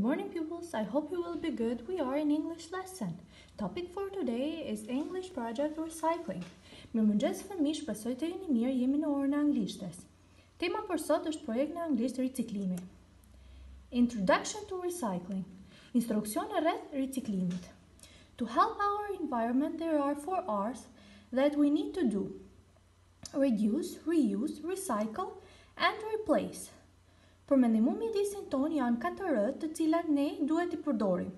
Good morning pupils, I hope you will be good. We are in English lesson. Topic for today is English Project Recycling. Mirë mëngjes fëmish, besoj të jeni mirë, jemi në orën e anglishtes. Tema për sot është projekt në anglisht riciklimi. Introduction to Recycling. Instruksione rreth riciklimit. To help our environment, there are four R's that we need to do. Reduce, reuse, recycle and replace. Për mendimu mjedisin ton janë 4 rët të cilat ne duhet i përdorim.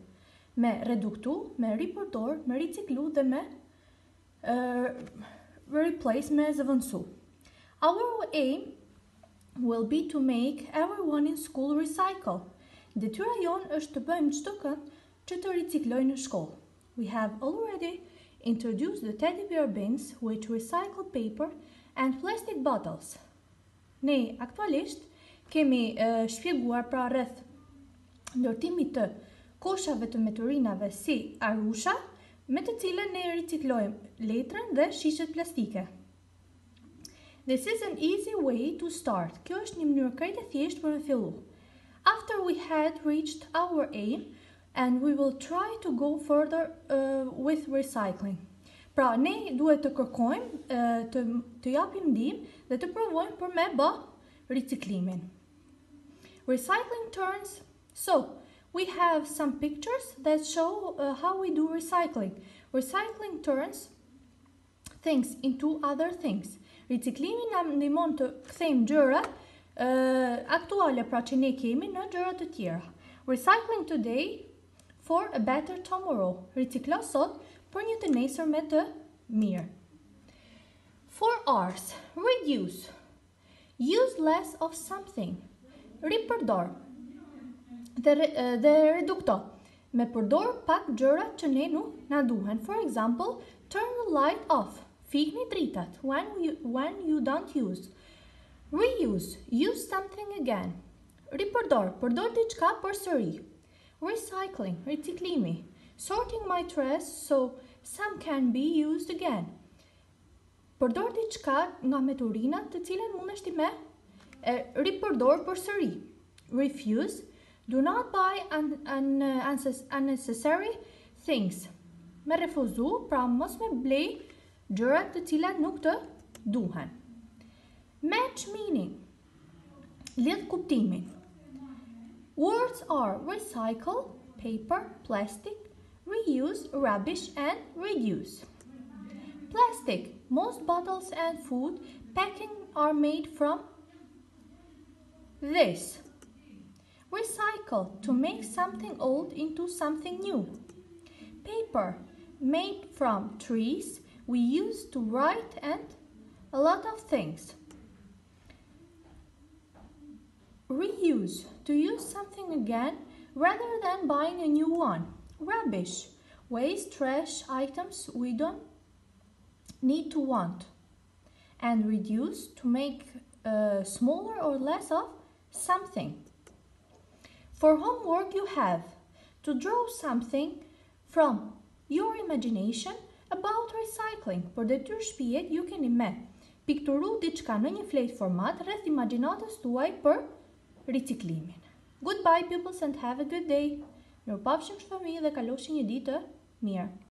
Me reduktu, me ripërdor, me riciklu dhe me uh, replace, me zëvënsu. Our aim will be to make everyone in school recycle. Detyra jonë është të bëjmë qëto kënd që të ricikloj në shkollë. We have already introduced the teddy bear bins which recycle paper and plastic bottles. Ne aktualisht kemi uh, shpjeguar pra rreth ndërtimit të koshave të meturinave si arusha, me të cilën ne riciklojmë letrën dhe shishet plastike. This is an easy way to start. Kjo është një mënyrë krejt e thjesht për të fillu. After we had reached our aim, and we will try to go further uh, with recycling. Pra, ne duhet të kërkojmë, uh, të, të japim ndim dhe të provojmë për me bë riciklimin. Recycling turns. So, we have some pictures that show uh, how we do recycling. Recycling turns things into other things. Riciklimi na ndihmon të kthejmë gjëra uh, aktuale pra që ne kemi në gjëra të tjera. Recycling today for a better tomorrow. Riciklo sot për një të nesër me të mirë. Four R's. Reduce. Use less of something ripërdor dhe, dhe redukto. Me përdor pak gjëra që ne nuk na duhen. For example, turn the light off. Fikni dritat when you, when you don't use. Reuse. Use something again. Ripërdor. Përdor diçka përsëri. Recycling. Riciklimi. Sorting my trash so some can be used again. Përdor diçka nga meturinat të cilën mundesh ti me e ripërdor përsëri. Refuse, do not buy un, un, uh, unnecessary things. Mos me blej gjërat të cilat nuk të duhen. Match meaning. Lidh kuptimin. Words are recycle, paper, plastic, reuse, rubbish and reduce. Plastic. Most bottles and food packing are made from this. Recycle, to make something old into something new. Paper, made from trees, we use to write and a lot of things. Reuse, to use something again rather than buying a new one. Rubbish, waste, trash items we don't need to want. And reduce, to make uh, smaller or less of something. For homework, you have to draw something from your imagination about recycling. Për detyrë shpijet, ju keni me pikturu diçka në një flet format rreth imagjinatës tuaj për riciklimin. Goodbye pupils and have a good day. Mirupafshim fëmijë dhe kalofshi një ditë mirë.